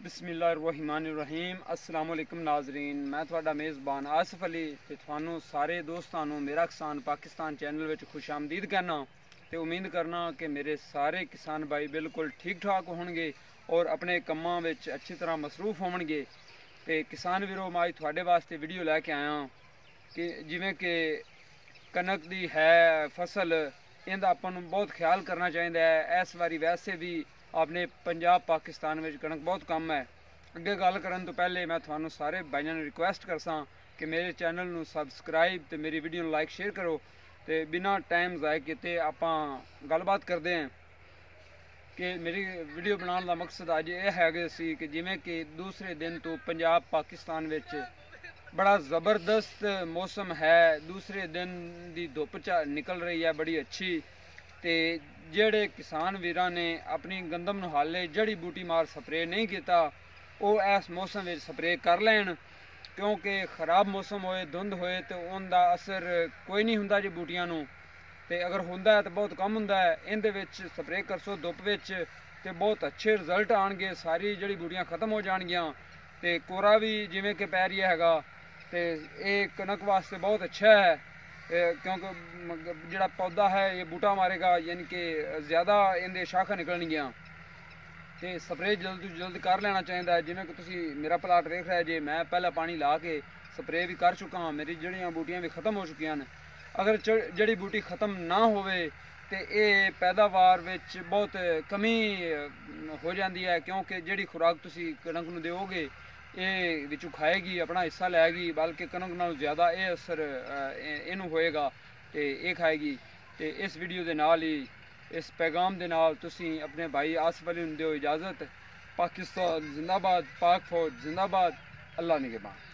ਬਿਸਮਿਲ੍ਲਾਹਿਰਰਹਿਮਾਨਿਰਰਹੀਮ। ਅਸਲਾਮ ਅਲੈਕਮ ਨਾਜ਼ਰੀਨ, ਮੈਂ ਤੁਹਾਡਾ ਮੇਜ਼ਬਾਨ ਆਸਫ ਅਲੀ ਤੇ ਤੁਹਾਨੂੰ ਸਾਰੇ ਦੋਸਤਾਂ ਨੂੰ ਮੇਰਾ ਕਿਸਾਨ ਪਾਕਿਸਤਾਨ ਚੈਨਲ ਵਿੱਚ ਖੁਸ਼ਾਮਦੀਦ ਕਹਿਣਾ ਤੇ ਉਮੀਦ ਕਰਨਾ ਕਿ ਮੇਰੇ ਸਾਰੇ ਕਿਸਾਨ ਭਾਈ ਬਿਲਕੁਲ ਠੀਕ ਠਾਕ ਹੋਣਗੇ ਔਰ ਆਪਣੇ ਕੰਮਾਂ ਵਿੱਚ ਅੱਛੀ ਤਰ੍ਹਾਂ ਮਸਰੂਫ ਹੋਣਗੇ। ਤੇ ਕਿਸਾਨ ਵੀਰੋ, ਮੈਂ ਤੁਹਾਡੇ ਵਾਸਤੇ ਵੀਡੀਓ ਲੈ ਕੇ ਆਇਆ ਕਿ ਜਿਵੇਂ ਕਿ ਕਣਕ ਦੀ ਹੈ, ਫਸਲ, ਇਹਦਾ ਆਪਾਂ ਨੂੰ ਬਹੁਤ ਖਿਆਲ ਕਰਨਾ ਚਾਹੀਦਾ ਹੈ। ਇਸ ਵਾਰੀ ਵੈਸੇ ਵੀ ਆਪਣੇ ਪੰਜਾਬ ਪਾਕਿਸਤਾਨ ਵਿੱਚ ਕਣਕ ਬਹੁਤ ਕਮ ਹੈ। ਅੱਗੇ ਗੱਲ ਕਰਨ ਤੋਂ ਪਹਿਲੇ ਮੈਂ ਤੁਹਾਨੂੰ ਸਾਰੇ ਭਾਈਆਂ ਨੂੰ ਰਿਕੁਐਸਟ ਕਰਸਾਂ ਕਿ ਮੇਰੇ ਚੈਨਲ ਨੂੰ ਸਬਸਕ੍ਰਾਈਬ ਤੇ ਮੇਰੀ ਵੀਡੀਓ ਨੂੰ ਲਾਈਕ ਸ਼ੇਅਰ ਕਰੋ ਤੇ ਬਿਨਾ ਟਾਈਮ ਜ਼ਾਇ ਕੀਤੇ ਆਪਾਂ ਗੱਲਬਾਤ ਕਰਦੇ ਹਾਂ ਕਿ ਮੇਰੀ ਵੀਡੀਓ ਬਣਾਉਣ ਦਾ ਮਕਸਦ ਅੱਜ ਇਹ ਹੈਗਾ ਸੀ ਕਿ ਜਿਵੇਂ ਕਿ ਦੂਸਰੇ ਦਿਨ ਤੋਂ ਪੰਜਾਬ ਪਾਕਿਸਤਾਨ ਵਿੱਚ ਬੜਾ ਜ਼ਬਰਦਸਤ ਮੌਸਮ ਹੈ। ਦੂਸਰੇ ਦਿਨ ਦੀ ਧੁੱਪ ਨਿਕਲ ਰਹੀ ਹੈ, ਬੜੀ ਅੱਛੀ ਤੇ ਜਿਹੜੇ ਕਿਸਾਨ ਵੀਰਾਂ ਨੇ ਆਪਣੀ ਗੰਦਮ ਨੂੰ ਹਾਲੇ ਜੜੀ ਬੂਟੀ ਮਾਰ ਸਪਰੇ ਨਹੀਂ ਕੀਤਾ, ਉਹ ਇਸ ਮੌਸਮ ਵਿੱਚ ਸਪਰੇ ਕਰ ਲੈਣ, ਕਿਉਂਕਿ ਖਰਾਬ ਮੌਸਮ ਹੋਏ, ਧੁੰਦ ਹੋਏ ਤੇ ਉਹਦਾ ਅਸਰ ਕੋਈ ਨਹੀਂ ਹੁੰਦਾ ਜੀ ਬੂਟੀਆਂ ਨੂੰ। ਤੇ ਅਗਰ ਹੁੰਦਾ ਹੈ ਤਾਂ ਬਹੁਤ ਕਮ ਹੁੰਦਾ ਹੈ। ਇਹਦੇ ਵਿੱਚ ਸਪਰੇ ਕਰਸੋ ਧੁੱਪ ਵਿੱਚ ਤੇ ਬਹੁਤ ਅੱਛੇ ਰਿਜ਼ਲਟ ਆਣਗੇ ਸਾਰੀ ਜਿਹੜੀ ਬੂਟੀਆਂ ਖਤਮ ਹੋ ਜਾਣਗੀਆਂ। ਤੇ ਕੋਰਾ ਵੀ ਜਿਵੇਂ ਕਿ ਪੈ ਰਿਹਾ ਹੈਗਾ, ਤੇ ਇਹ ਕਣਕ ਵਾਸਤੇ ਬਹੁਤ ਅੱਛਾ ਹੈ। ਕਿਉਂਕਿ ਜਿਹੜਾ ਪੌਦਾ ਹੈ, ਇਹ ਬੂਟਾ ਮਾਰੇਗਾ, ਯਾਨੀ ਕਿ ਜ਼ਿਆਦਾ ਇਹਦੇ ਸ਼ਾਖਾ ਨਿਕਲਣਗੀਆਂ। ਤੇ ਸਪਰੇਅ ਜਲਦ ਤੋਂ ਜਲਦ ਕਰ ਲੈਣਾ ਚਾਹੀਦਾ ਜਿਵੇਂ ਕਿ ਤੁਸੀਂ ਮੇਰਾ ਪਲਾਟ ਵੇਖ ਰਿਹਾ ਜੇ ਮੈਂ ਪਹਿਲਾਂ ਪਾਣੀ ਲਾ ਕੇ ਸਪਰੇਅ ਵੀ ਕਰ ਚੁੱਕਾ ਹਾਂ, ਮੇਰੀ ਜਿਹੜੀਆਂ ਬੂਟੀਆਂ ਵੀ ਖਤਮ ਹੋ ਚੁੱਕੀਆਂ ਹਨ। ਅਗਰ ਜਿਹੜੀ ਬੂਟੀ ਖਤਮ ਨਾ ਹੋਵੇ, ਤੇ ਇਹ ਪੈਦਾਵਾਰ ਵਿੱਚ ਬਹੁਤ ਕਮੀ ਹੋ ਜਾਂਦੀ ਹੈ। ਕਿਉਂਕਿ ਜਿਹੜੀ ਖੁਰਾਕ ਤੁਸੀਂ ਕਣਕ ਨੂੰ ਦਿਓਗੇ ਇਹ ਵਿੱਚੋਂ ਖਾਏਗੀ, ਆਪਣਾ ਹਿੱਸਾ ਲੈਗੀ, ਬਲਕਿ ਕਣਕ ਨਾਲੋਂ ਜ਼ਿਆਦਾ ਇਹ ਅਸਰ ਇਹਨੂੰ ਹੋਏਗਾ ਤੇ ਇਹ ਖਾਏਗੀ। ਤੇ ਇਸ ਵੀਡੀਓ ਦੇ ਨਾਲ ਹੀ, ਇਸ ਪੈਗਾਮ ਦੇ ਨਾਲ ਤੁਸੀਂ ਆਪਣੇ ਭਾਈ ਆਸਫ ਅਲੀ ਨੂੰ ਦਿਓ ਇਜਾਜ਼ਤ। ਪਾਕਿਸਤਾਨ ਜ਼ਿੰਦਾਬਾਦ, ਪਾਕ ਫੌਜ ਜ਼ਿੰਦਾਬਾਦ ਅੱਲਾ ਨਿਗਹਿਬਾਨ।